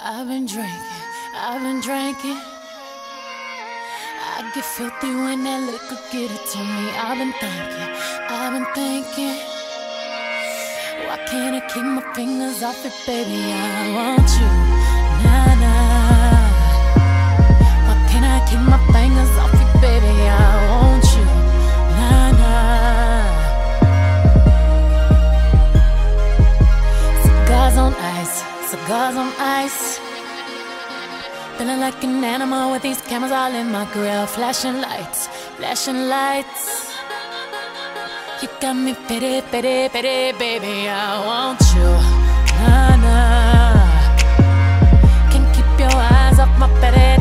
I've been drinking, I've been drinking. I get filthy when that liquor get it to me. I've been thinking, I've been thinking. Why can't I keep my fingers off it, baby? I want you, Feeling like an animal with these cameras all in my grill. Flashing lights, flashing lights. You got me pity, pity, pity, baby. I want you. Nah, nah. Can't keep your eyes off my pity,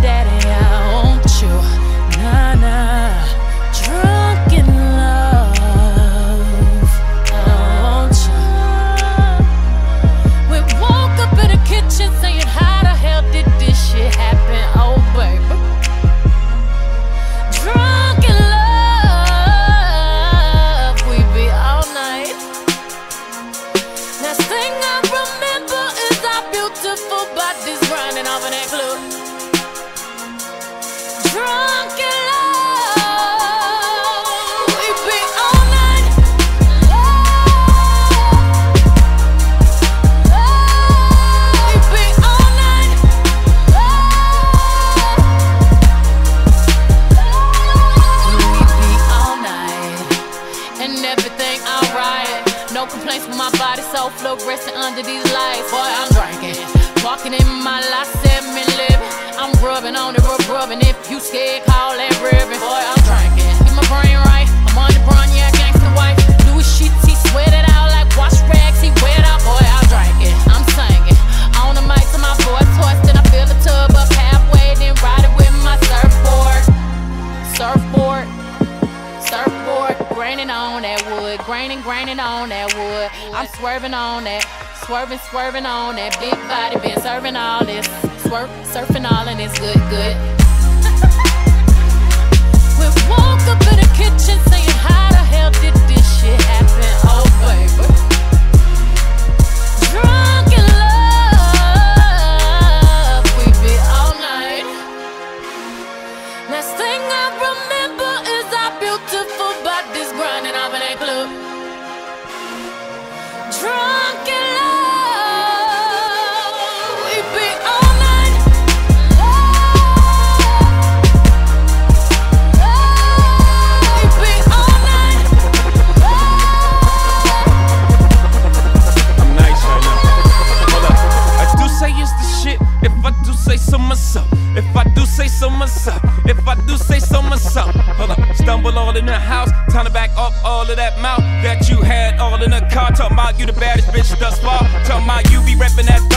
everything alright. No complaints with my body, so fluorescent under these lights. Boy, I'm drinking, walking in my life, seven living. I'm rubbing on it, rub rubbing. If you scared, call that ribbon. Boy, I'm drinking, graining on that wood, graining, graining on that wood. I'm swerving on that, swerving, swerving on that big body, been serving all this, swerve, surfing all and it's good, good. we woke up If I do say so myself. Hold up. Stumble all in the house. Time to back up all of that mouth that you had all in the car. Talking about you the baddest bitch thus far. Talking about you be reppin' that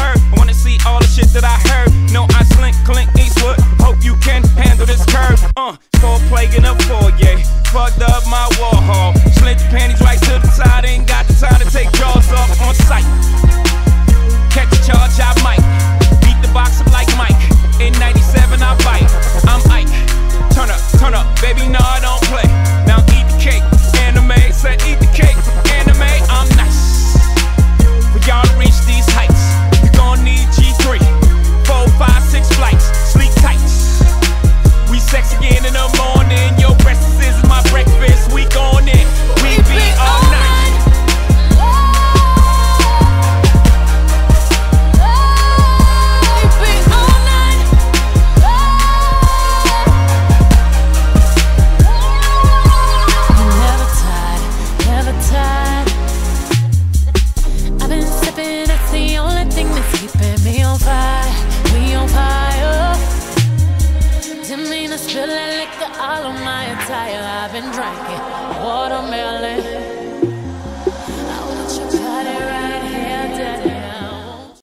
attire. I've been drinking watermelon.